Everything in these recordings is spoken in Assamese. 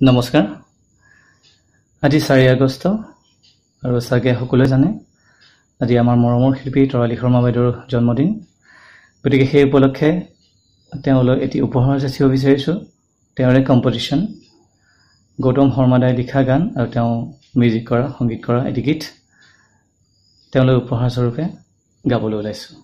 নমস্কাৰ। আজি চাৰি আগষ্ট আৰু চাগে সকলোৱে জানে আজি আমাৰ মৰমৰ শিল্পী তৰালী শৰ্মা বাইদেউৰ জন্মদিন। গতিকে সেই উপলক্ষে তেওঁলৈ এটি উপহাৰ যাচিব বিচাৰিছোঁ তেওঁৰে কম্পজিশ্যন। গৌতম শৰ্মাদাই লিখা গান আৰু তেওঁ মিউজিক কৰা সংগীত কৰা এটি গীত। তেওঁলৈ উপহাৰস্বৰূপে গাবলৈ ওলাইছোঁ।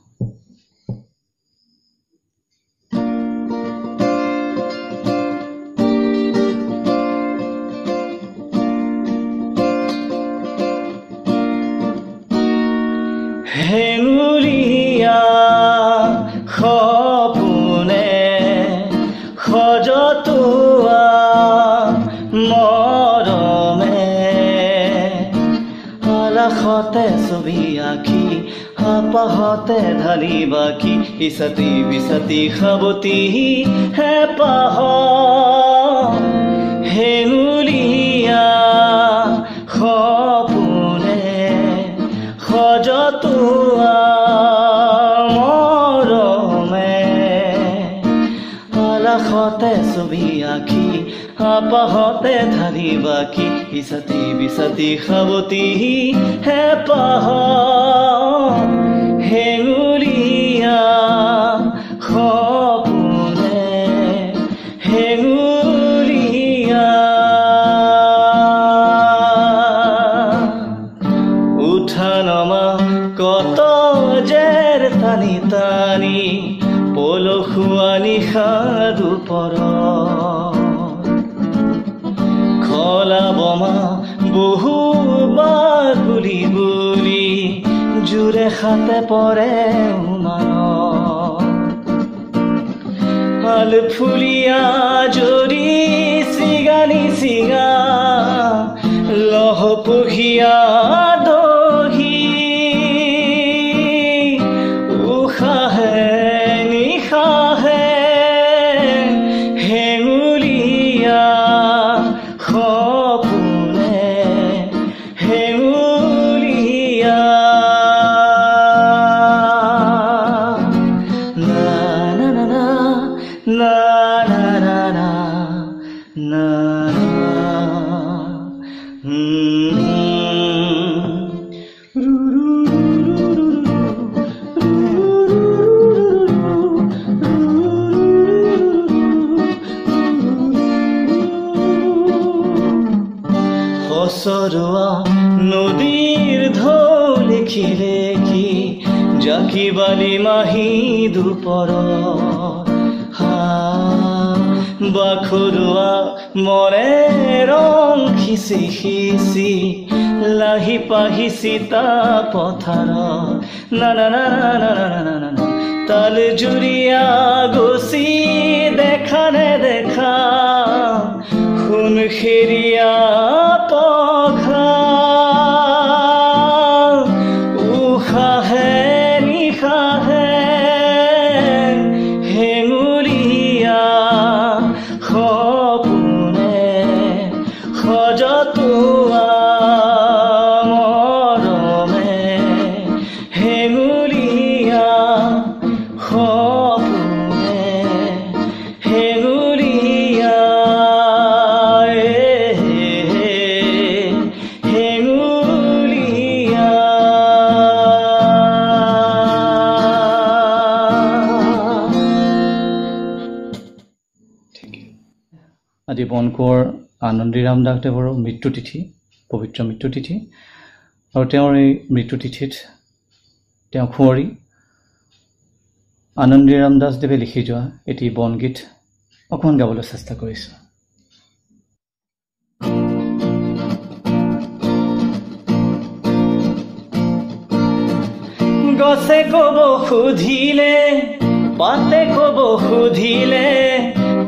ছবি আঁকি হাপাহতে ঢালি বাকি ইচাতি বিচাতি সাৱতি হেপাহ হেঙুলীয়া সপোনে সজতোৱা মৰমে আলাসতে ছবি আঁকি পাহতে ধৰিবা কি ইচাতি বিচাতি খাবতি হে পাহ হেঙুলিয়া সপোনে হেঙুলিয়া উঠা নমা কত জেৰ টানি টানি পলসুৱা নিশা দুপৰ আলাবমা বহুবার গুলি গুলি জুড়ে হাতে পরে হুমান আল ফুলিয়া জরি সিগানি সিগা লহ পুহিয়া অসরোয়া নদীর ধোল খিলে কি জাকি বালি মাহি দুপর হা মরে রং ৰং খিসি লাহি পাহি চিতা পথাৰ নানা তাল জুড়িয়া গোসি দে আজি বনকোঁৱৰ আনন্দীৰাম দাসদেৱৰো মৃত্যু তিথি পবিত্ৰ মৃত্যু তিথি। আৰু তেওঁৰ এই মৃত্যু তিথিত তেওঁ কুঁৱৰী আনন্দীৰাম দাসদেৱে লিখি যোৱা এটি বনগীত অকণমান গাবলৈ চেষ্টা কৰিছোঁ। গছে কব সুধিলে পাতে কব সুধিলে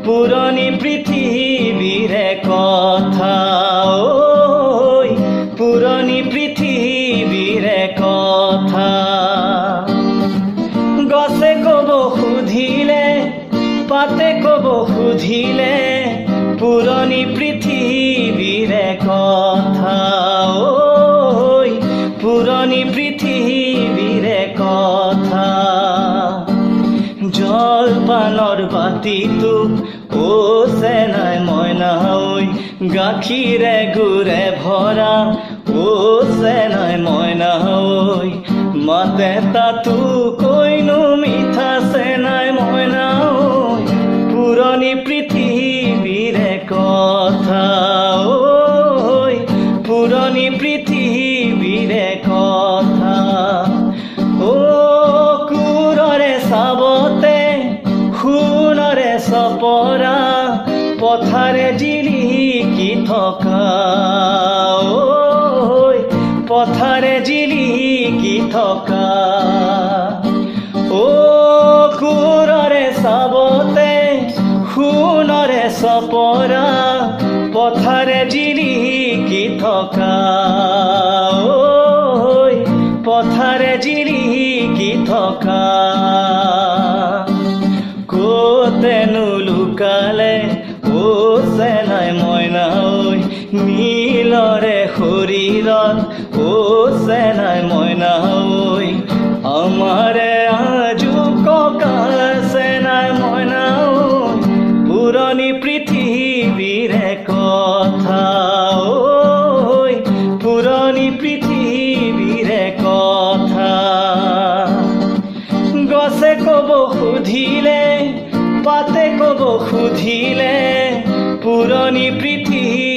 পুরনি পৃথিবীর কথা, ওই পুরনি পৃথিবীর কথা। গছে কব সুধিলে পাতে কব সুধিলে পুরনি পৃথিবীর কথা, ওই পুরনি জলপানৰ বাতিটো অ চেনাই মইনা ঐ গাখীৰে গুৰে ভৰা ও চেনাই মইনা ঐ। মাতে তাতো কৈনো মিঠা চেনাই মইনা পুৰণি পৃথিৱীৰে পথাৰে জিলিকি থকা ঐ পথাৰে জিলিকি থকা অ কুৰৰে চাবতে সোণৰে চপৰা পথাৰে জিলিকি থকা চেনাই মইনা ঐ নীলৰে শৰীৰত ও চেনাই মইনা ঐ। আমাৰে আজু ককা চেনাই মইনা ঐ। পুৰণি পৃথিৱীৰে কথা ঐ। পুৰণি পৃথিৱীৰে কথা। গছে কব সুধিলে পাতে কব সুধিলে পুৰণি পৃথিৱী